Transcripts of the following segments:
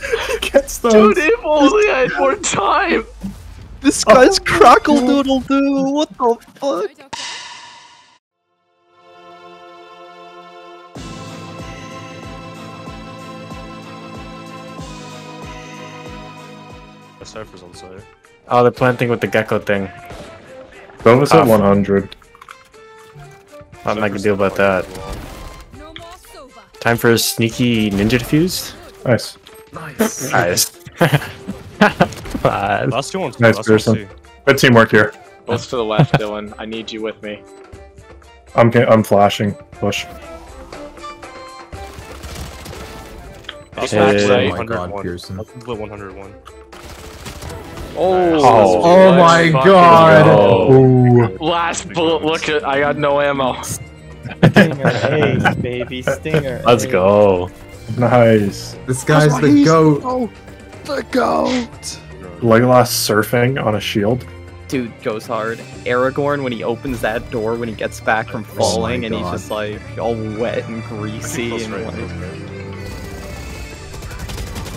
Gets those. Dude, if only I had more time. This guy's Oh, crackle doodle doo. What the fuck? The surfer's on site. Oh, they're planting with the Gekko thing. Bonus at Half. Ah, 100. Not make a deal about that. No more sober. Time for a sneaky ninja defuse. Nice. Nice. Fine. Last two ones. Nice last two ones person. too. Good teamwork here. Both to the left, Dylan. I need you with me. I'm I'm flashing. Push. Last Hey. one, Oh my god, Pearson. Last 101. Oh, Oh my god! go. Ooh. Last bullet. Look at. I got no ammo. Stinger ace, baby. Stinger. Let's ace. go. Nice. This guy's the goat. Oh, the goat. Legolas surfing on a shield. Dude goes hard. Aragorn when he opens that door when he gets back from Oh my falling and he's just like all wet and greasy and right, like.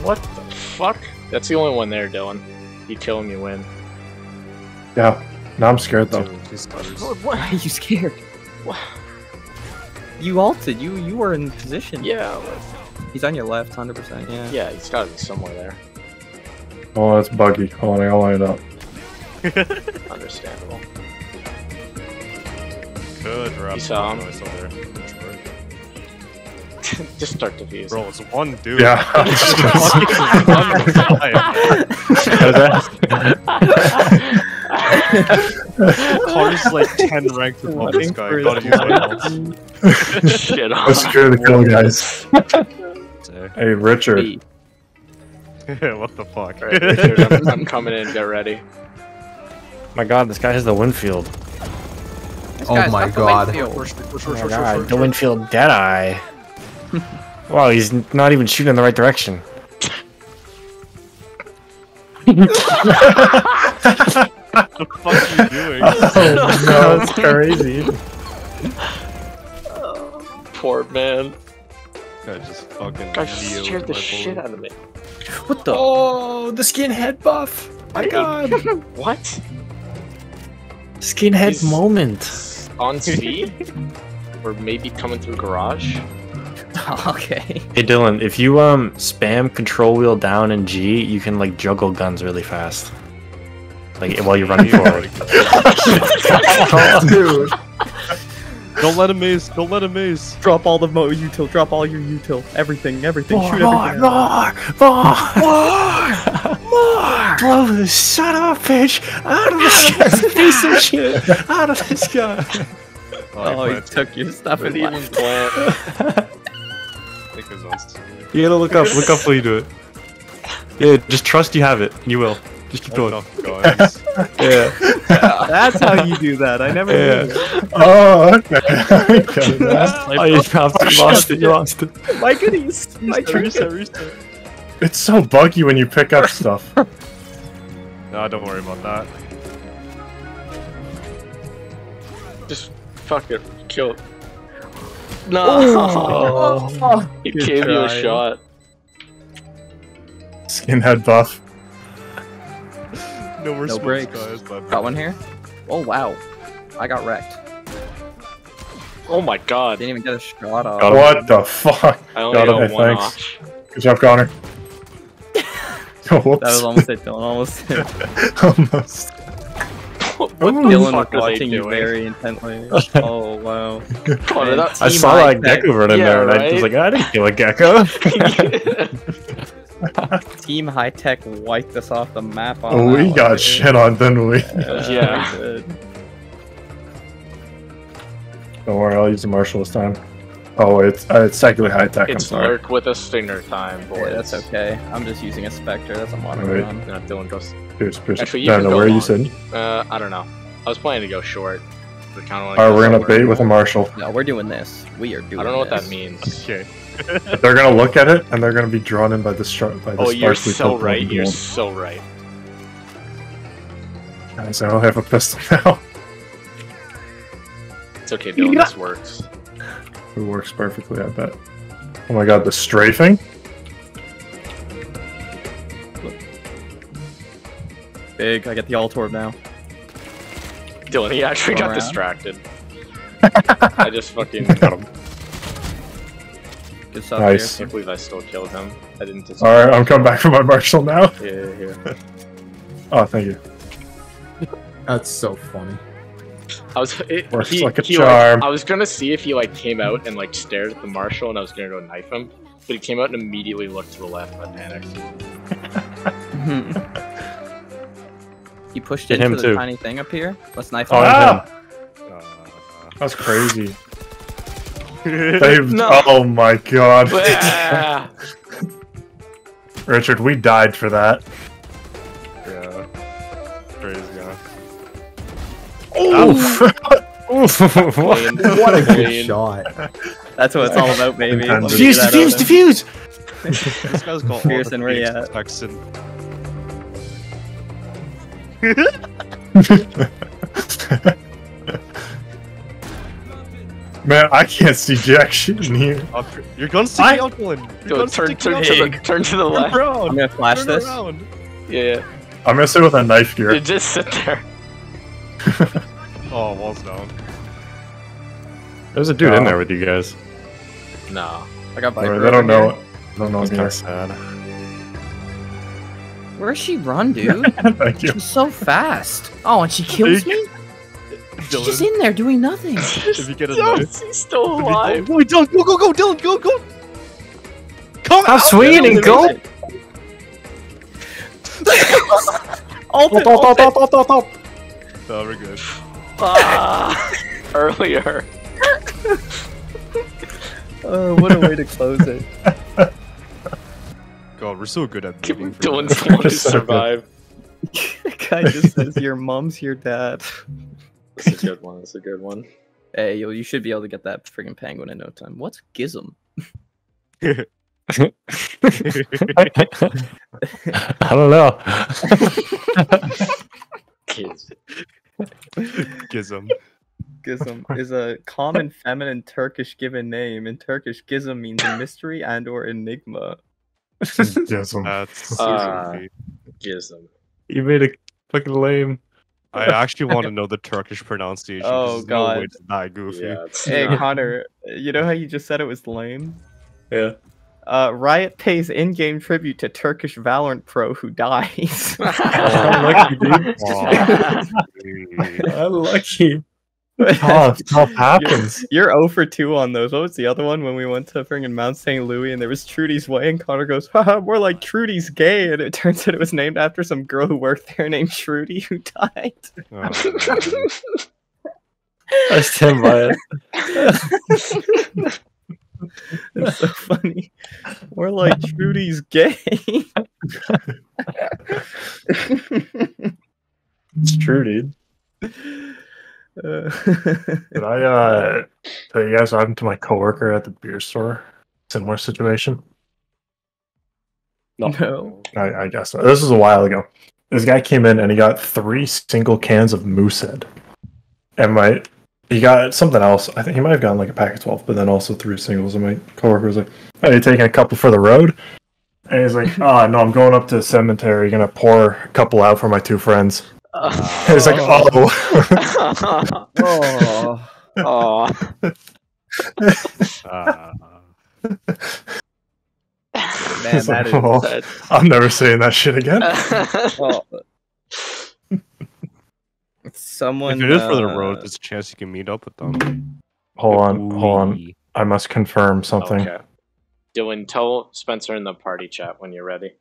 What the fuck? That's the only one there, Dylan. You kill him, you win. Yeah. Now I'm scared though. Dude, these stutters. Why are you scared? What? You ulted. You you were in position. Yeah. He's on your left, hundred percent. Yeah. Yeah, he's gotta be somewhere there. Oh, that's buggy. Hold on, I gotta line it up. Understandable. Good, Rob. You saw him? No, he's um, there. Just start the views. Bro, it's one dude. Yeah. Connor's like 10 ranks above this guy. Gotta use my else. Shit I'm on. scared to kill guys. Sick. Hey, Richard. Hey, what the fuck? Alright, Richard, I'm, I'm coming in. Get ready. My god, this guy has the Winfield. Oh my god. Oh my god, the Winfield Deadeye. wow, he's not even shooting in the right direction. what the fuck are you doing? Oh no, that's crazy. Poor man. Guy just fucking Guy Neo scared the shit out of me. What the? Oh, the skinhead buff. My god. What? Skinhead He's- moment. On speed? or maybe coming through garage? okay. Hey Dylan, if you um spam control wheel down and G, you can like juggle guns really fast. Like while you're running forward. Dude. Don't let him maze. Don't let him maze. Drop all the mo util. Drop all your util. Everything. Everything. More, Shoot more, everything. more, more, more. more. Blow the son of a bitch out of this piece of shit out of this guy. Oh, he oh, took your stuff and even left. plant. I think his own's too. You gotta look up, look up while you do it. Yeah, just trust you have it. You will. Just keep Oh, going. guys. Yeah. That's how you do that. I never Yeah. knew. Oh, okay. Got. Oh, you dropped it. Lost it. You lost it. My goodies. My Reset, trinket. It's so buggy when you pick up stuff. Nah, don't worry about that. Just fuck it. Kill it. No! Oh. he Good gave you a shot. Skinhead buff. No more No breaks. guys. Got one here. Oh wow. I got wrecked. Oh my god. Didn't even get a shot off. Got. What the fuck? I only Got him, got hey, one thanks. off. Good job, Connor. That was almost it, Dylan. Almost it. Almost. What Dylan was fuck are they watching you very intently. Oh wow. Connor, that I saw High that Tech. Gekko running Yeah, there, and I was like, I didn't kill a Gekko. Team High Tech wiped us off the map. On Oh, that we one, got dude. shit on, didn't we? Yeah. we. Don't worry, I'll use the marshal this time. Oh, it's uh, it's secular high tech. I'm it's sorry. lurk with a stinger time, boy. Yeah, that's okay. I'm just using a Spectre. That's a modern Alright. gun. No, Dylan goes. Pierce, Pierce. Actually, you no, can no, go where are you long. sitting? Uh, I don't know. I was planning to go short. But kind of Alright, we're gonna bait with a marshal. No, we're doing this. We are doing. I don't know what that means. Okay. But they're gonna look at it and they're gonna be drawn in by the stru- by the Oh, you're so right. golden You're gold. so right. Guys, I don't have a pistol now. It's okay, Dylan. This works. It works perfectly, I bet. Oh my god, the strafing? Big, I get the alt orb now. Dylan, he actually Go got around. distracted. I just fucking Got him. Good stuff Nice. can't believe I still killed him. I didn't just. Alright, I'm coming back for my marshal now. Yeah, yeah. Oh, thank you. That's so funny. I was. It, Works he, like a he, charm. I was gonna see if he like came out and like stared at the marshal, and I was gonna go knife him. But he came out and immediately looked to the left. and I panicked. here. he pushed Hit into him the too. tiny thing up here. Let's knife him. Oh, Ah! Uh, That's crazy. They've, No. Oh my god. Ah! Richard, we died for that. yeah. Crazy guy. Oof. Oof. What a good shot. That's what it's all about, baby. Defuse, Defuse, defuse, This guy's got all Pearson, the where you Phoenix at? Texan. Man, I can't see jack shit in here. Up- Your gun's sticking out, Dylan. Your Go gun's turn, sticking turn out. to the turn to the left. around. I'm gonna flash Turn this. around. Yeah, I'm gonna sit with a knife gear. you just sit there. Oh, walls down. There's a dude in there with you guys. No. I got Viper. they don't over here. know. They don't know That's I'm kind of sad. Where's she run, dude? Thank you. She's so fast. Oh, and she kills me? She's just in there doing nothing. if you get a No, knife. he's still alive. Oh, wait, Dylan, go, go, go, Dylan, go, go. Come Stop out. swinging and go! Ult it, Top, top, ult it. top, top, top, top. Oh, we're good. Ah, earlier. Oh, what a way to close it. God, we're so good at Give moving for Dylan's that. one to survive. the guy just says, Your mom's your dad. This is a good one. This is a good one. Hey, yo, you should be able to get that friggin' penguin in no time. What's Gizem? I don't know. Kids. Gizem. Gizem is a common feminine Turkish given name. In Turkish, Gizem means mystery and or enigma. Yes, I'm- That's Uh. Gizem. You made it fucking lame. I actually want to know the Turkish pronunciation. Oh, there's no way God. it's that goofy. Yeah, it's Hey, not- Connor, you know how you just said it was lame? Yeah. Uh, Riot pays in-game tribute to Turkish Valorant pro who dies. Unlucky, dude. Wow. Unlucky. Oh, stuff happens. You're 0 for 2 on those. What was the other one when we went to friggin' Mount St. Louis and there was Trudy's Way and Connor goes, haha, more like Trudy's gay. And it turns out it was named after some girl who worked there named Trudy who died. Oh, I stand by it. It's so funny. More like Trudy's gay. It's true, dude. Uh, Did I uh tell you guys what happened to my coworker at the beer store? Similar situation. no. I, I guess this was a while ago. This guy came in and he got three single cans of Moosehead, and my he got something else. I think he might have gotten like a pack of twelve, but then also three singles. And my coworker was like, "Are you taking a couple for the road?" And he's like, "Oh no, I'm going up to the cemetery. Gonna pour a couple out for my two friends." He's like, "Oh." Oh. Aw. Ah. Man, He's that like, is. "Oh, I'm never saying that shit again. Well, someone. if it is for the uh, road, there's a chance you can meet up with them. Hold on, hold on. I must confirm something. okay. Dylan, tell Spencer in the party chat when you're ready.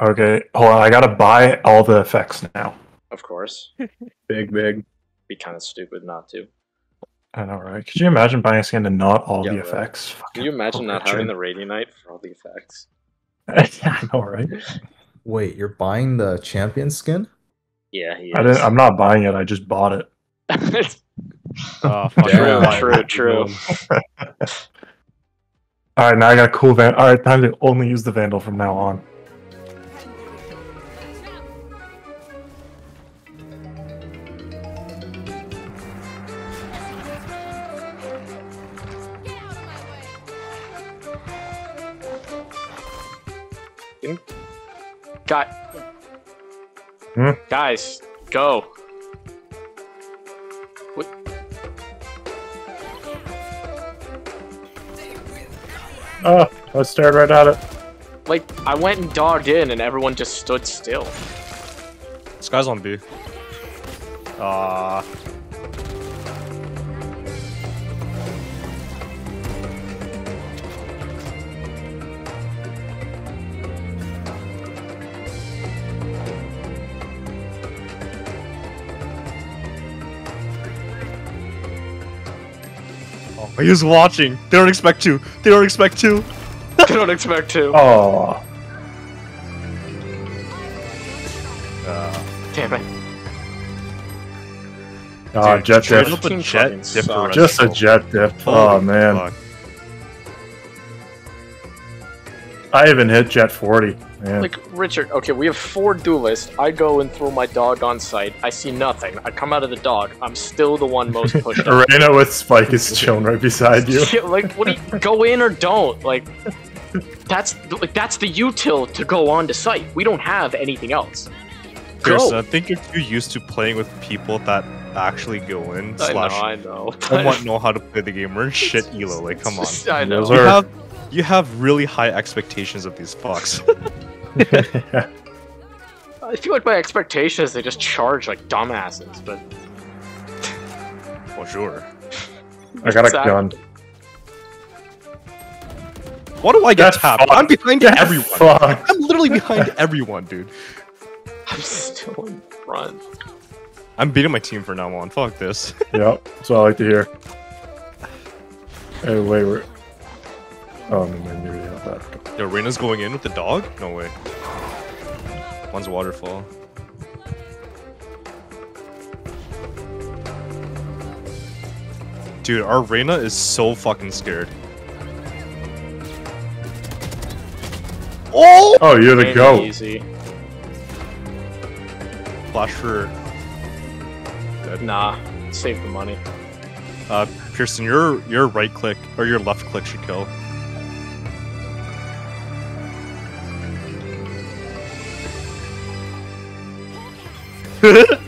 Okay, hold on. I gotta buy all the effects now. Of course. Big, big. Be kind of stupid not to. I know, right? Could you imagine buying a skin and not all Yeah, the right. effects? Can you imagine not Richard. having the rating night for all the effects? yeah, I know, right? Wait, you're buying the champion skin? Yeah, he I didn't, I'm not buying it. I just bought it. Fuck True, true, true. All right, now I got a cool van. All right, time to only use the vandal from now on. Guy. Hmm? Guys, go. What? Oh, I stared right at it. Like, I went and dogged in and everyone just stood still. This guy's on B. Ah. Oh, he's watching. They don't expect to. They don't expect to. I don't expect to. Oh, uh, Damn it. oh Dude, Jett straight diff. up a Jett fucking. Just a Jett dip. Oh Holy man, fuck. I even hit Jett 40. Man. Like, Richard, okay, we have four duelists. I go and throw my dog on site. I see nothing. I come out of the dog. I'm still the one most pushed up. Arena with Spike is chilling right beside you. Yeah, like, what do you go in or don't? Like, that's like that's the util to go on to site. We don't have anything else. Chris, Go. I think if you're too used to playing with people that actually go in I know, slash I know. somewhat know how to play the game. We're in shit elo. Like, come on. I know. You have you have really high expectations of these fucks. I feel like my expectation is they just charge like dumbasses, but well, sure. I got a Exactly. gun. Why do I get That's tapped? fucked. I'm behind Get everyone. fucked. I'm literally behind everyone, dude. I'm still in front. I'm beating my team for now on. Fuck this. Yep, that's what I like to hear. Hey, wait, we're. Oh, no, no, maybe not that. Yo, Reyna's going in with the dog? No way. One's waterfall. Dude, our Reyna is so fucking scared. Oh! Oh, you're the Ain't goat. Easy. Flash for Nah, save the money. uh, Pearson. Your your right click or your left click should kill. Let's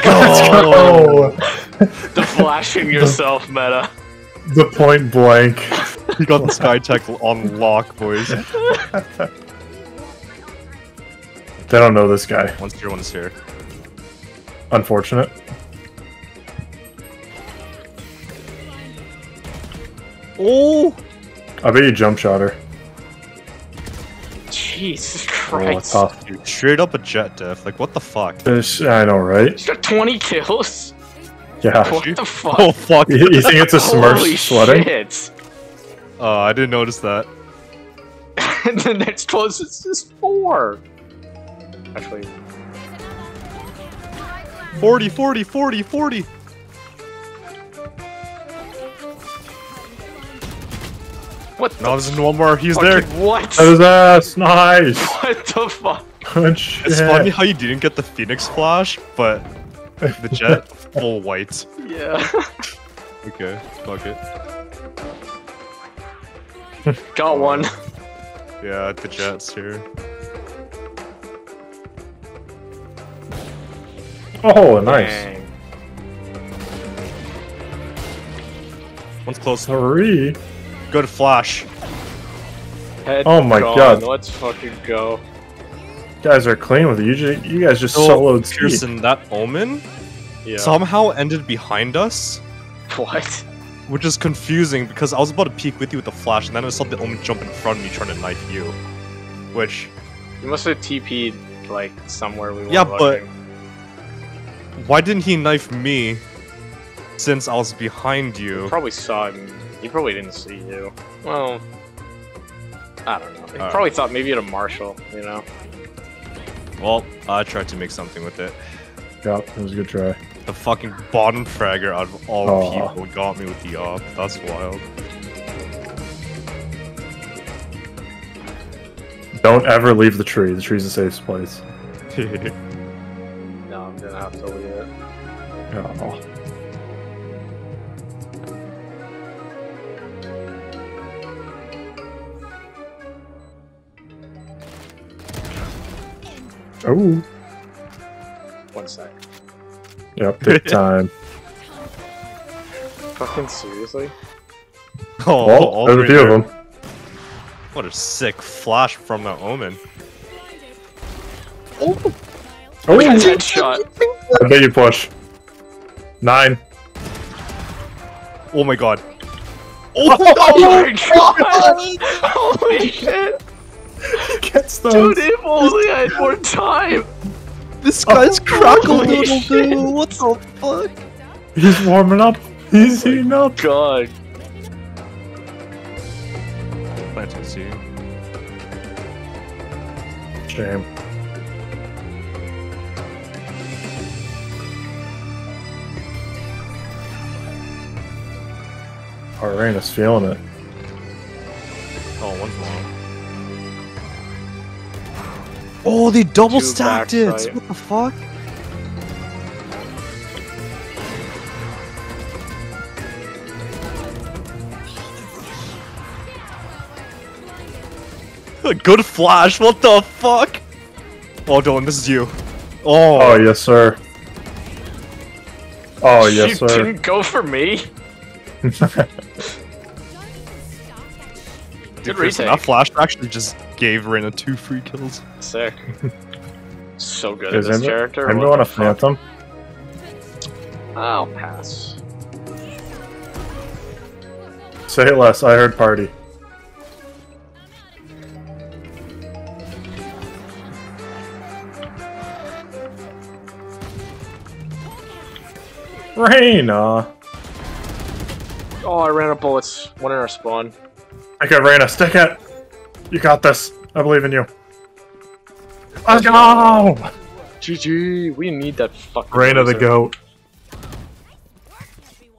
go! Let's go. The flashing yourself meta. The point blank. He got the sky tech on lock, boys. They don't know this guy. One's here, one's here. Unfortunate. Oh! I bet you jump shot her. Jesus Oh, Christ. tough. Dude, straight up a Jett diff. Like, what the fuck? This- I know, right? He's got 20 kills? Yeah. What the fuck? Oh, fuck. You, you think it's a Holy Smurf sweating? shit. Uh, I didn't notice that. and the next closest is 4. Actually, 40, 40, 40, 40! What the No, there's one more. He's there. What? That is ass. Nice. What the fuck? Good shit. It's funny how you didn't get the Phoenix flash, but the Jett full white. Yeah. Okay, fuck it. Got one. Yeah, the Jett's here. Oh, nice. Dang. One's close. Three. Good flash. Head Oh my gone. God. Let's fucking go. guys are clean with it. You, ju- you guys just So, soloed speed. Pearson, that omen Yeah. somehow ended behind us, What? which is confusing because I was about to peek with you with the flash, and then I saw the omen jump in front of me trying to knife you. Which, You must have TP'd like somewhere we were Yeah, but- why didn't he knife me since I was behind You you? probably saw him. He probably didn't see you. Well, I don't know. He Alright. probably thought maybe at a marshal. You know. Well, I tried to make something with it. Yeah, it was a good try. The fucking bottom fragger out of all Aw. people got me with the op. That's wild. Don't ever leave the tree. The tree's a safe place. No, I'm gonna have to leave it. Oh. Oh, One sec. yep, big time. Fucking seriously? Oh, well, there's a three few of them. What a sick flash from the Omen. Oh, oh Headshot. I bet you push. Nine. Oh my god. Oh, oh my god! Holy oh shit! Gets Dude, if only I had more time! This guy's oh, crackling holy shit. What the fuck? He's warming up. He's heating up. Oh, God. Planting C. Shame. Arena's feeling it. Oh, one's long. Oh, they double Two stacked it! backside. What the fuck? Good flash, what the fuck? Oh, Dylan, this is you. Oh, Oh, yes, sir. Oh, yes, you sir. didn't go for me? Good Kristen, retake. that flash actually just gave Reyna two free kills. Sick. So good Is at this anyone- character. Anyone what want a phantom? I'll pass. Say less. I heard party. Reyna. Oh, I ran out of bullets. One in our spawn. I Okay, Reyna, stick it. You got this. I believe in you. Ah, Let's go! GG. We need that fucking. Reyna the goat.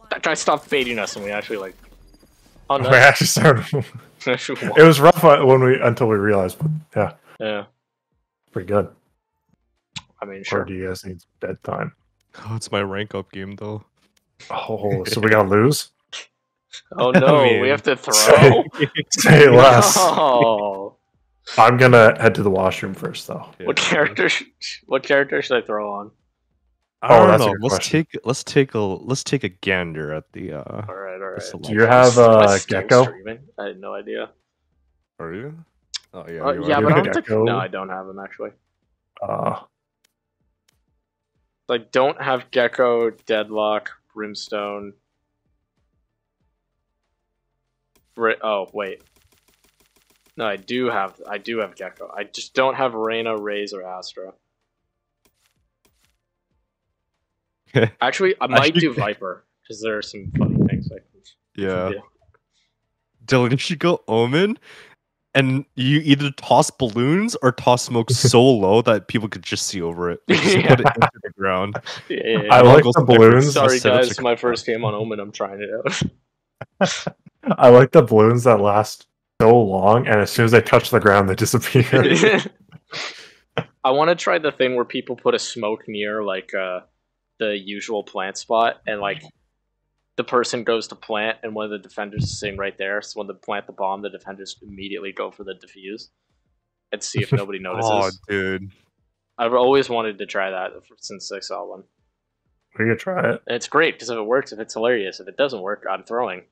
That guy stopped baiting us, and we actually like. Oh We no. actually started. It was rough uh, when we until we realized, but yeah, yeah. pretty good. I mean, Or sure. do you guys need dead time? Oh, it's my rank up game though. Oh, so we gotta lose? Oh no, mean- we have to throw. Say less. No. I'm gonna head to the washroom first, though. What character? What character should I throw on? I Oh, don't that's a know. good Let's question. take let's take a let's take a gander at the uh All right, all the right. selection. Do you have Am I uh, Gekko? streaming? I had no idea. Are you? Oh yeah. Uh, yeah, but I don't think. No, I don't have him actually. Uh, Like, don't have Gekko, Deadlock, Brimstone. Oh wait. No, I do have. I do have Gekko. I just don't have Reyna, Raze, or Astra. Actually, I might Actually- do Viper because there are some funny things I can yeah. do. Dylan, you should go Omen, and you either toss balloons or toss smoke so low that people could just see over it. Like, just put it into the ground. Yeah, yeah, yeah. I It like the balloons. Sorry, guys. to My first game on Omen. I'm trying it out. I like the balloons that last so long, and as soon as they touch the ground, they disappear. I want to try the thing where people put a smoke near like uh, the usual plant spot, and like the person goes to plant, and one of the defenders is sitting right there. So when they plant the bomb, the defenders immediately go for the defuse and see if nobody Oh, notices. dude. I've always wanted to try that since I saw one. we could try it. And it's great because if it works, if it's hilarious. If it doesn't work, I'm throwing.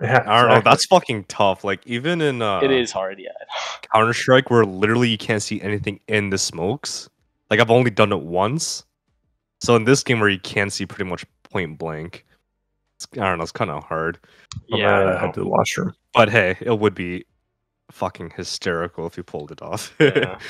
Yeah, I don't know. That's fucking tough. Like even in uh, it is hard, yeah. Counter Strike, where literally you can't see anything in the smokes. Like I've only done it once. So in this game where you can see pretty much point blank, it's, I don't know. It's kind of hard. I'm Yeah, I gonna know. head to the washroom. But hey, it would be fucking hysterical if you pulled it off. yeah.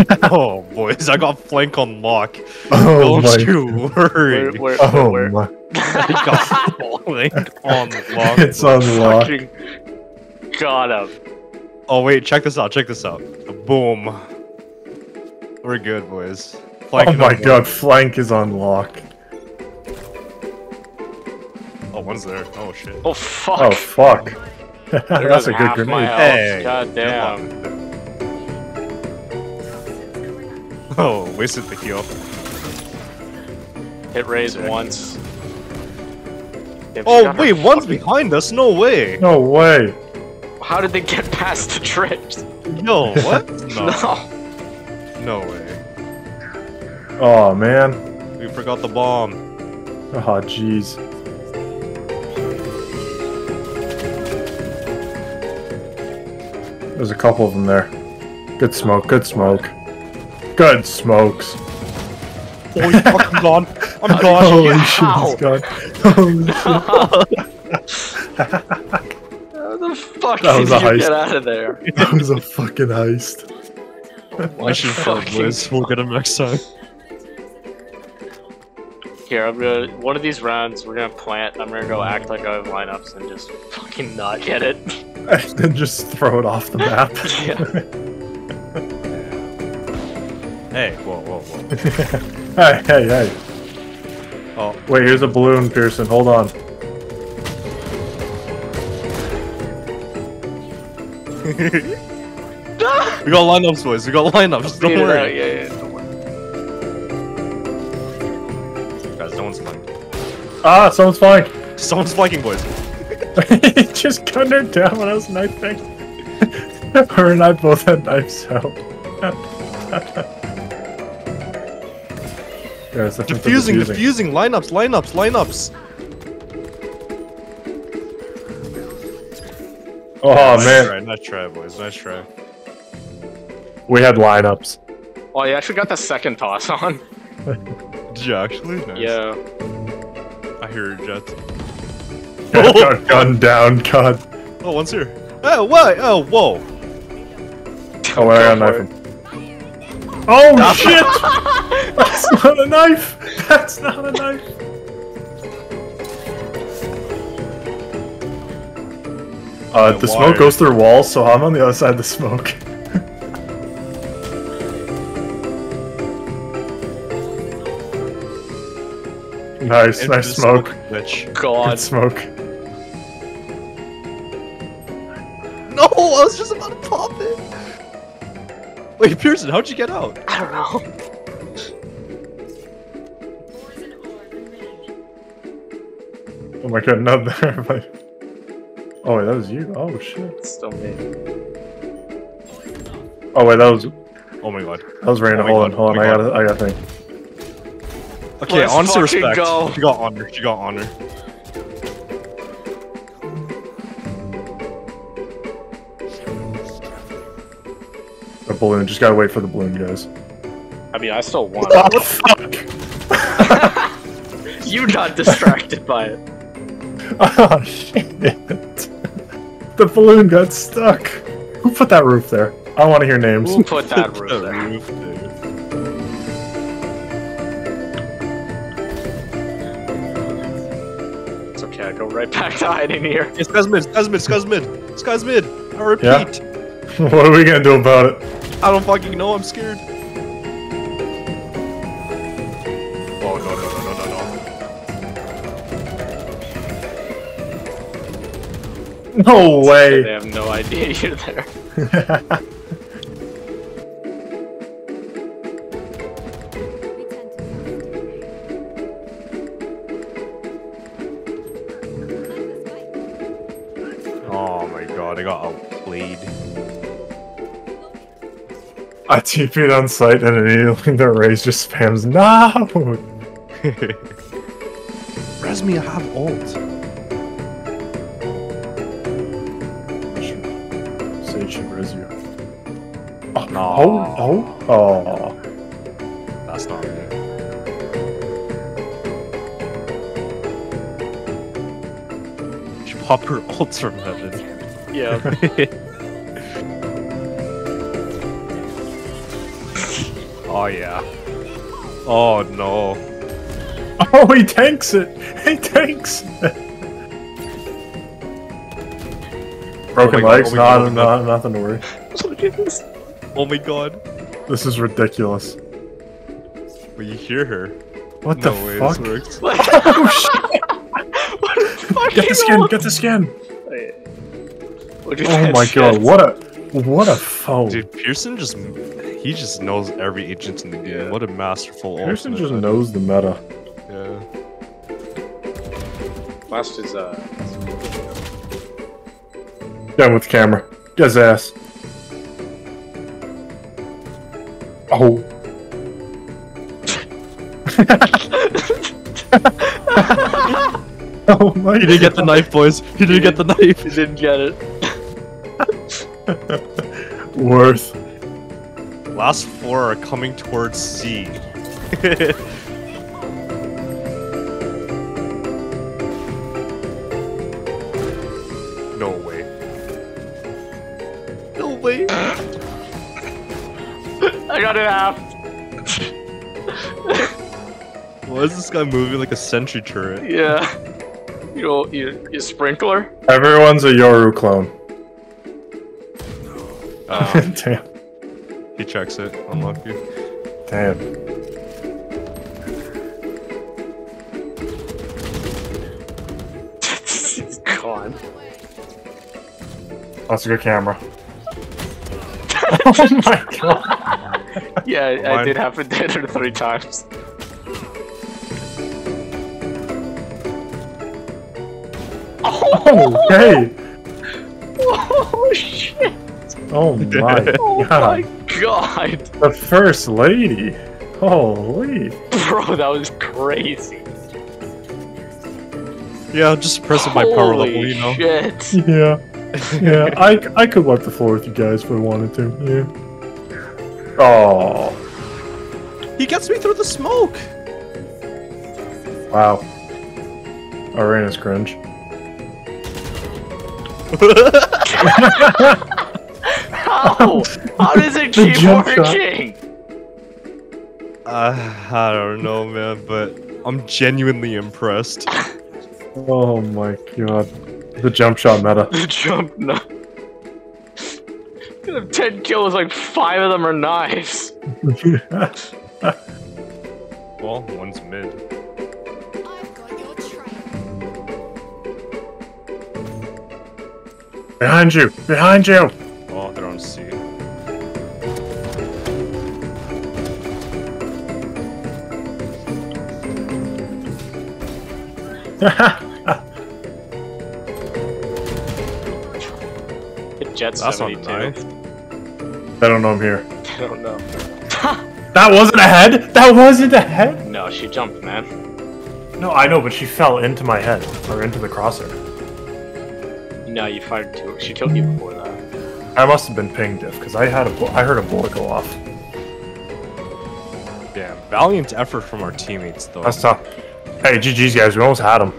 oh boys, I got flank on lock. Oh Don't my! you worry. Where, where, Oh where, my! I got flank on lock. It's unlocked. Fucking got him. Oh wait, check this out. Check this out. Boom. We're good, boys. Flank Oh my on god! Flank is unlocked. lock. Oh, one's there. Oh shit. Oh fuck. Oh fuck! That's a good grenade. Hey, God good damn. Oh, wasted the heal. Hit Raze once. If Oh wait, one's fucking- behind us. No way. No way! How did they get past the trips? Yo, what? No. No. No way. Oh man. We forgot the bomb. Oh jeez. There's a couple of them there. Good smoke. Good smoke. Good smokes. Holy oh, fuck, I'm gone. I'm gone. Holy How? shit, he's gone. Holy shit. How the fuck That did was you a heist. get out of there? That was a fucking heist. Mission should fucking boys. We'll get him next time. Here, I'm gonna. One of these rounds, we're gonna plant. I'm gonna go act like I have lineups and just fucking not get it. And then just throw it off the map. Hey, whoa, whoa, whoa. hey, hey, hey. Oh, Wait, here's a balloon, Pearson. Hold on. we got lineups, boys. We got lineups. Don't Figured worry. Yeah, yeah. Don't worry. Guys, no one's flanking. Ah, someone's flying. Someone's flanking, boys. he just gunned her down when I was knifing. Her and I both had knives out. Guys, I think they're Diffusing, diffusing. Lineups, lineups, lineups. Oh nice man, Try, nice try, boys. Nice try. we had lineups. Oh, you actually got the second toss on. Did you actually? Nice. Yeah. I hear your Jett. Got gunned oh! down, God. Oh, one's here. Oh, what? Oh, whoa. Oh, wait, I got a knife him. Oh shit! That's not a knife! That's not a knife! Uh, the Why? smoke goes through walls, so I'm on the other side of the smoke. nice, nice the smoke. Bitch. God. Good smoke. Wait, Pearson, how'd you get out? I don't know. Oh my god, not there, but... Oh wait, that was you? Oh shit. It's still me. Oh wait, that was Oh my god. that was Reyna. Oh my hold on, God, hold on, oh I gotta I gotta think. Okay, Let's honest respect. go. She got honor. She got honor. Balloon, just gotta wait for the balloon, guys. I mean, I still won. Oh fuck! you got distracted by it. Oh shit! The balloon got stuck. Who put that roof there? I want to hear names. Who put that roof there? roof, dude. It's okay, I go right back to hiding here. It's Skye's mid, Skye's mid, Skye's mid. Skye's. I repeat. Yeah. what are we gonna do about it? I don't fucking know, I'm scared. Oh, no, no, no, no, no, no. No way! They have no idea you're there. Oh my god, I got outplayed. I TP'd on site and immediately the Raze just spams no. Resmi, I have ult. Sage should raise you. Oh, No. oh, oh, oh. That's not me. She pop her ult from heaven. Yeah. oh yeah. Oh no. Oh, he tanks it! He tanks it! Broken Oh legs? my God, oh not, my not, nothing to worry. Oh my god. This is ridiculous. But you hear her. What no the way fuck? this works. Oh shit! what the fuck Get the skin, get the skin! Oh my god, what a what a foe. Dude, Pearson just he just knows every agent in the game. Yeah. What a masterful Pearson ultimate just that knows the meta. Yeah. Last is uh. Down with the camera. Get his ass. Oh. Oh my He didn't get the knife, boys. He didn't get the knife. He didn't get it. Worth. Last four are coming towards C. no way. No way. I got it half. Why is this guy moving like a sentry turret? Yeah. You know, you, you sprinkler? Everyone's a Yoru clone. Uh, Damn. he checks it. Unlucky. Damn. Gone. That's a good camera. oh my god. Yeah, I, I did have to hit her three times. Oh, Okay. oh shit! Oh, oh my Oh god. my god! The first lady. Holy. Bro, that was crazy. Yeah, I'm just pressing my power level, you know. shit. Yeah. Yeah. I I could wipe the floor with you guys if I wanted to. Yeah. Oh. He gets me through the smoke. Wow. Arena's cringe. How? How does it keep jump shot. working? Uh, I don't know, man, but I'm genuinely impressed. Oh my god. The jump shot meta. The jump, no. Could have 10 kills, like 5 of them are knives. Well, one's mid. I've got your trail. Behind you! Behind you! They're on C. Jett That's not 72. knife. I don't know I'm here. I don't know. That wasn't a head? That wasn't a head? No, she jumped, man. No, I know, but she fell into my head. Or into the crosshair. No, you fired two. She killed you before that. I must have been ping diff, because I had a I heard a bullet go off. Damn, valiant effort from our teammates, though. That's tough. Hey, GG's guys, we almost had him.